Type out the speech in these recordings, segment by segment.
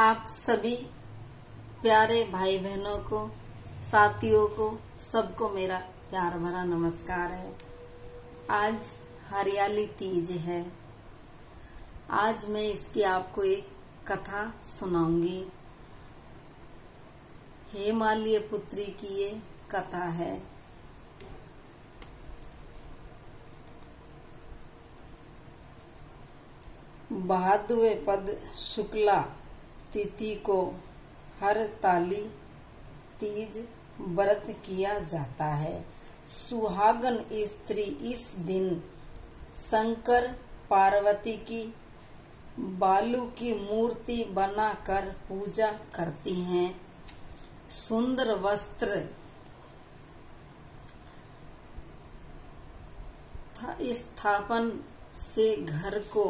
आप सभी प्यारे भाई बहनों को, साथियों को, सबको मेरा प्यार भरा नमस्कार है। आज हरियाली तीज है। आज मैं इसकी आपको एक कथा सुनाऊँगी। हेमालय पुत्री की ये कथा है। बहादुर पद शुक्ला तिथि को हर ताली तीज व्रत किया जाता है। सुहागन स्त्री इस दिन शंकर पार्वती की, बालू की मूर्ति बनाकर पूजा करती हैं। सुंदर वस्त्र स्थापन से घर को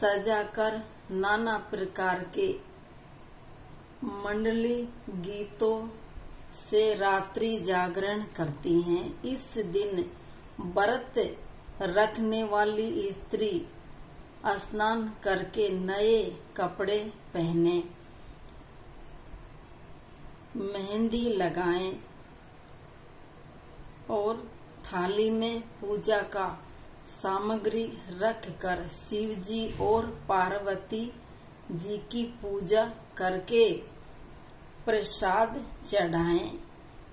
सजाकर नाना प्रकार के मंडली गीतों से रात्रि जागरण करती हैं। इस दिन व्रत रखने वाली स्त्री स्नान करके नए कपड़े पहने, मेहंदी लगाएँ और थाली में पूजा का सामग्री रखकर शिव जी और पार्वती जी की पूजा करके प्रसाद चढ़ाएँ।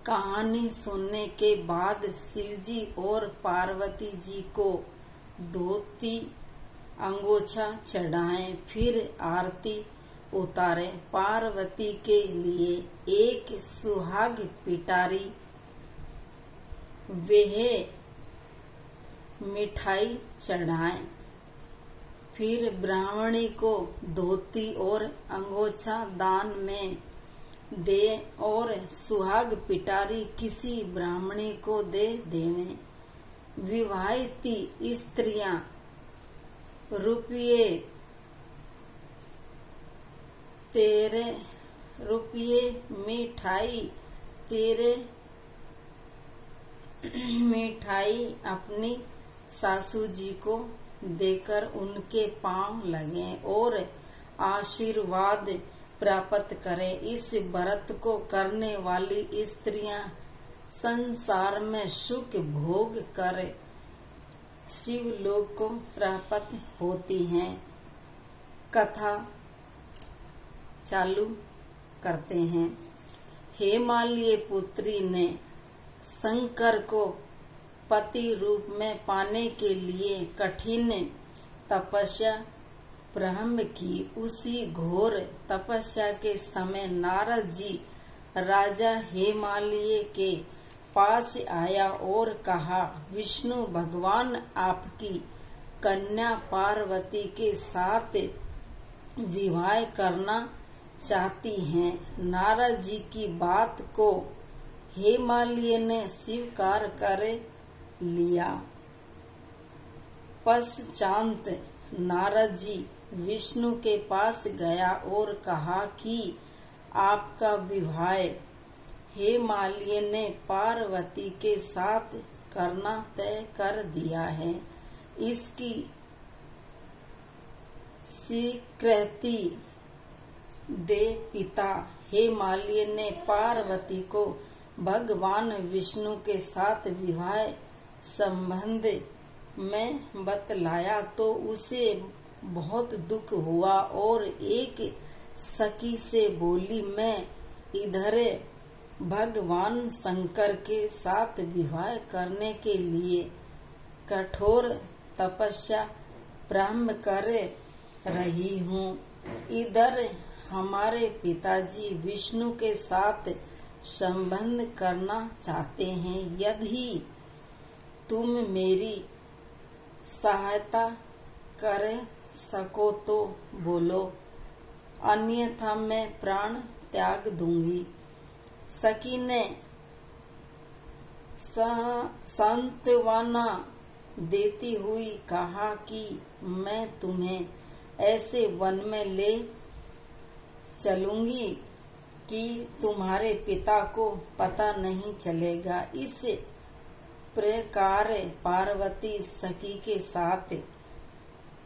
कहानी सुनने के बाद शिव जी और पार्वती जी को धोती, अंगोछा चढ़ाएँ, फिर आरती उतारे। पार्वती के लिए एक सुहाग पिटारी, वह मिठाई चढ़ाएँ। फिर ब्राह्मणी को धोती और अंगोछा दान में दे और सुहाग पिटारी किसी ब्राह्मणी को दे देवे। विवाहिती स्त्रियाँ, रुपये तेरे, रुपये मिठाई, तेरे मिठाई अपनी सासू जी को देकर उनके पाँव लगे और आशीर्वाद प्राप्त करें। इस व्रत को करने वाली स्त्रियाँ संसार में सुख भोग कर शिव लोक को प्राप्त होती हैं। कथा चालू करते हैं। हेमालय पुत्री ने शंकर को पति रूप में पाने के लिए कठिन तपस्या प्रारंभ की उसी घोर तपस्या के समय नारद जी राजा हेमालय के पास आया और कहा, विष्णु भगवान, आपकी कन्या पार्वती के साथ विवाह करना चाहती हैं। नारद जी की बात को हेमालय ने स्वीकार कर लिया। पश्चात नारद जी विष्णु के पास गया और कहा कि, आपका विवाह हेमालय ने पार्वती के साथ करना तय कर दिया है। इसकी स्वीकृति दे पिता हेमालय ने पार्वती को भगवान विष्णु के साथ विवाह संबंध में बतलाया तो उसे बहुत दुख हुआ और एक सखी से बोली, मैं इधर भगवान शंकर के साथ विवाह करने के लिए कठोर तपस्या प्रारंभ कर रही हूँ। इधर हमारे पिताजी विष्णु के साथ संबंध करना चाहते हैं। यदि तुम मेरी सहायता कर सको तो बोलो। अन्यथा मैं प्राण त्याग दूँगी। सकी ने संतवाना देती हुई कहा कि मैं तुम्हें ऐसे वन में ले चलूँगी कि तुम्हारे पिता को पता नहीं चलेगा। इस प्रकार पार्वती सखी के साथ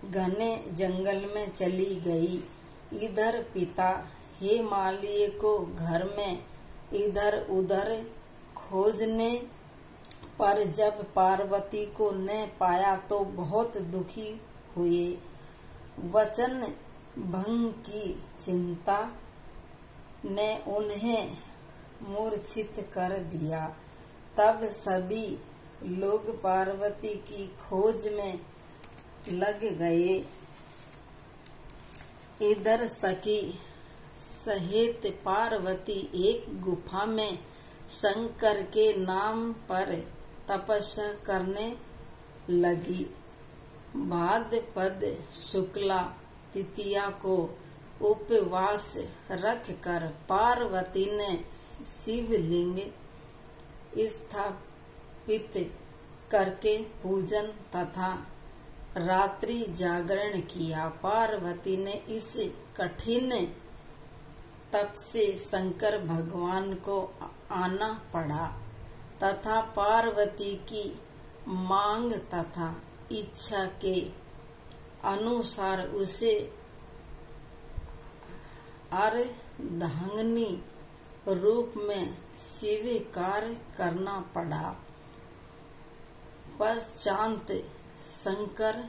घने जंगल में चली गई। इधर पिता हे मालिए को घर में इधर उधर खोजने पर जब पार्वती को न पाया तो बहुत दुखी हुए। वचन भंग की चिंता ने उन्हें मूर्छित कर दिया। तब सभी लोग पार्वती की खोज में लग गए। इधर सखी सहित पार्वती एक गुफा में शंकर के नाम पर तपस्या करने लगी। भाद्रपद शुक्ला तिथिया को उपवास रख कर पार्वती ने शिवलिंग स्थापित करके पूजन तथा रात्रि जागरण किया। पार्वती ने इस कठिन तप से शंकर भगवान को आना पड़ा तथा पार्वती की मांग तथा इच्छा के अनुसार उसे अर्धांगनी रूप में स्वीकार करना पड़ा। पश्चात शंकर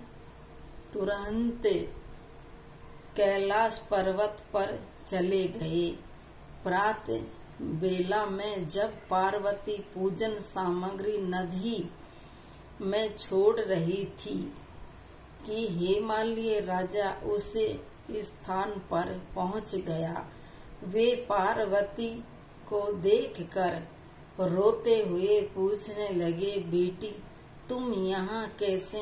तुरंत कैलाश पर्वत पर चले गए। प्रात बेला में जब पार्वती पूजन सामग्री नदी में छोड़ रही थी कि हेमालय राजा, उसे स्थान पर पहुँच गया। वे पार्वती को देखकर रोते हुए पूछने लगे, बेटी तुम यहाँ कैसे